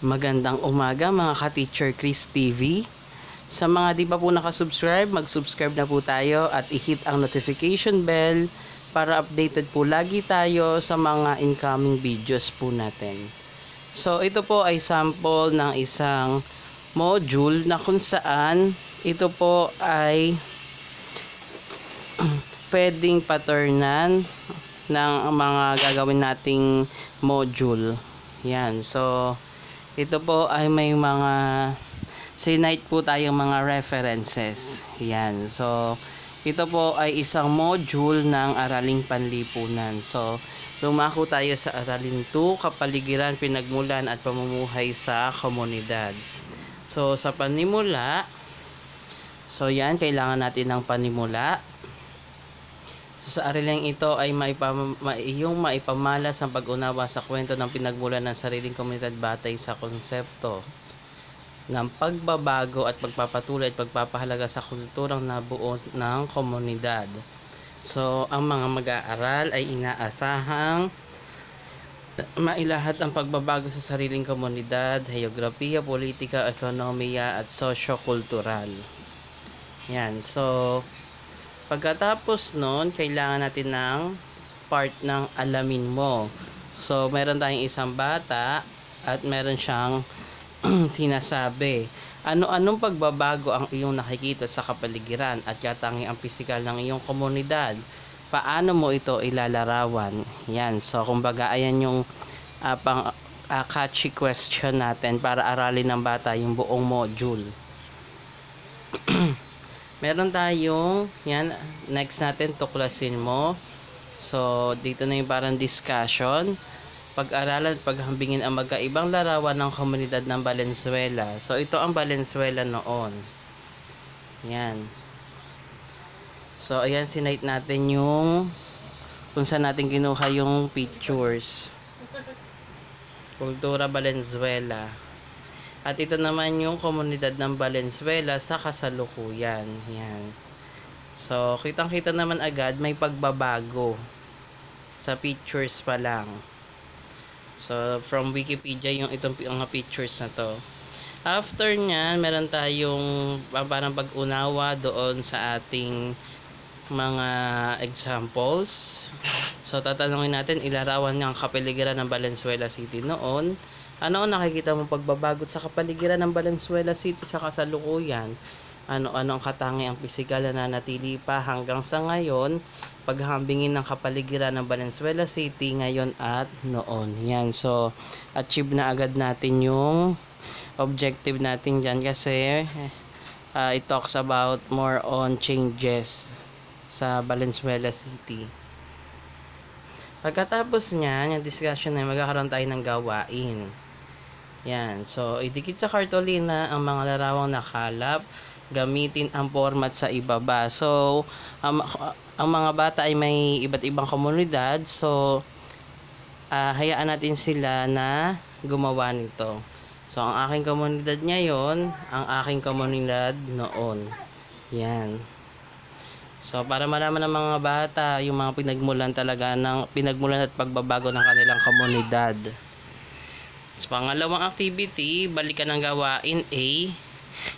Magandang umaga mga ka-Teacher Chris TV. Sa mga di pa po nakasubscribe, mag-subscribe na po tayo at i-hit ang notification bell para updated po lagi tayo sa mga incoming videos po natin. So ito po ay sample ng isang module na kung saan ito po ay pwedeng patternan ng mga gagawin nating module. Yan. So, ito po ay may mga sinite po tayong mga references. Yan. So, ito po ay isang module ng Araling Panlipunan. So, lumako tayo sa Aralin 2, Kapaligiran, Pinagmulan at Pamumuhay sa Komunidad. So, sa panimula, so yan, kailangan natin ng panimula. Sa araling ito ay maipam, ma, maipamalas ang pag-unawa sa kwento ng pinagmulan ng sariling komunidad batay sa konsepto ng pagbabago at pagpapatuloy at pagpapahalaga sa kulturang nabuo ng komunidad. So, ang mga mag-aaral ay inaasahang mailahat ang pagbabago sa sariling komunidad, heograpiya, politika, ekonomiya at sosyo-kultural. Yan. So, pagkatapos nun, kailangan natin ng part ng alamin mo. So, meron tayong isang bata at meron siyang sinasabi. Ano-anong pagbabago ang iyong nakikita sa kapaligiran at katangi ang pisikal ng iyong komunidad? Paano mo ito ilalarawan? Yan. So, kumbaga, ayan yung uh, pang uh, catchy question natin para aralin ng bata yung buong module. Meron tayong, yan, next natin, tuklasin mo. So, dito na yung parang discussion pag-aralan paghambingin ang magkaibang larawan ng komunidad ng Valenzuela. So, ito ang Valenzuela noon. Yan. So, ayan, sinite natin yung kung saan natin kinuha yung pictures. Kultura Valenzuela. At ito naman yung komunidad ng Valenzuela sa kasalukuyan. Yan. So, kitang-kita naman agad may pagbabago sa pictures pa lang. So, from Wikipedia yung itong mga pictures na to. After nyan, meron tayong parang pag-unawa doon sa ating mga examples. So, tatanungin natin, ilarawan ng kapaligiran ng Valenzuela City noon. Ano ang nakikita mo pagbabagot sa kapaligiran ng Valenzuela City sa kasalukuyan? Ano-ano ang katangi ang pisikal na nanatili pa hanggang sa ngayon paghambingin ng kapaligiran ng Valenzuela City ngayon at noon. Yan. So, achieve na agad natin yung objective natin dyan kasi uh, it talks about more on changes sa Valenzuela City. Pagkatapos niyan, yung discussion na magkakaroon tayo ng gawain. Yan. So, idikit sa kartolina ang mga larawang nakalap gamitin ang format sa ibaba. So, ang, ang mga bata ay may iba't ibang komunidad. So, uh, hayaan natin sila na gumawa nito. So, ang aking komunidad ngayon, ang aking komunidad noon. Yan. So, para malaman ng mga bata yung mga pinagmulan talaga ng pinagmulan at pagbabago ng kanilang komunidad. So, pangalawang activity, balikan ng gawain A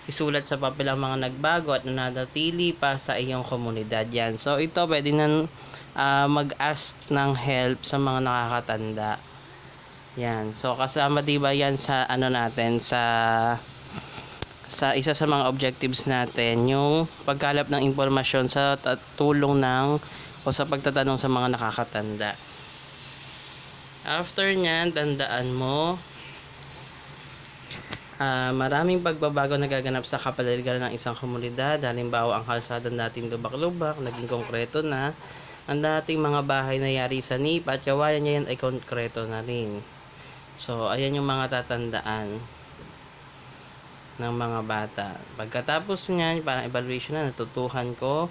isulat sa papel ang mga nagbago at nananatili pa sa iyong komunidad yan. So ito pwede nang uh, mag-ask ng help sa mga nakakatanda. Yan. So kasama 'di ba yan sa ano natin sa sa isa sa mga objectives natin yung pagkalap ng impormasyon sa tulong ng o sa pagtatanong sa mga nakakatanda. After nyan, tandaan mo Uh, maraming pagbabago nagaganap sa kapaligiran ng isang komunidad. Halimbawa, ang kalsada natin lubak-lubak, naging konkreto na. Ang dating mga bahay na yari sa NIP at kawayan niya ay konkreto na rin. So, ayan yung mga tatandaan ng mga bata. Pagkatapos niyan, parang evaluation na, natutuhan ko,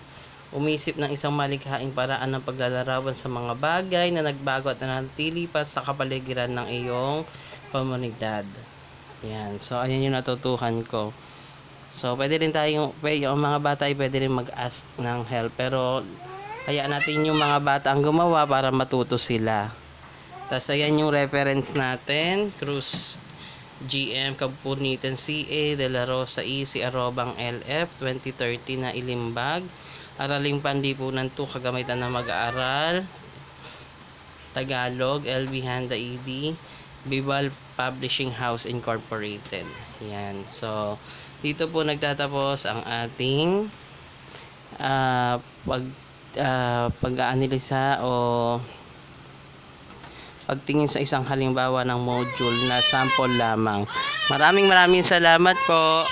umisip ng isang malikhaing paraan ng paglalarawan sa mga bagay na nagbago at nanatili pa sa kapaligiran ng iyong komunidad. Yan. So, ayan yung natutuhan ko. So, pwede rin tayong, pwede, yung mga bata ay pwede rin mag-ask ng help. Pero, kaya natin yung mga bata ang gumawa para matuto sila. Tapos, ayan yung reference natin. Cruise. GM Kapunitan CA De La Rosa EC Arobang LF 2030 na Ilimbag Araling Panlipunan 2 Kagamitan na mag-aaral Tagalog LB Handa ED Bibal Publishing House Incorporated yan so dito po nagtatapos ang ating ah, pag uh, pag-aanalisa o pagtingin sa isang halimbawa ng module na sample lamang. Maraming maraming salamat po.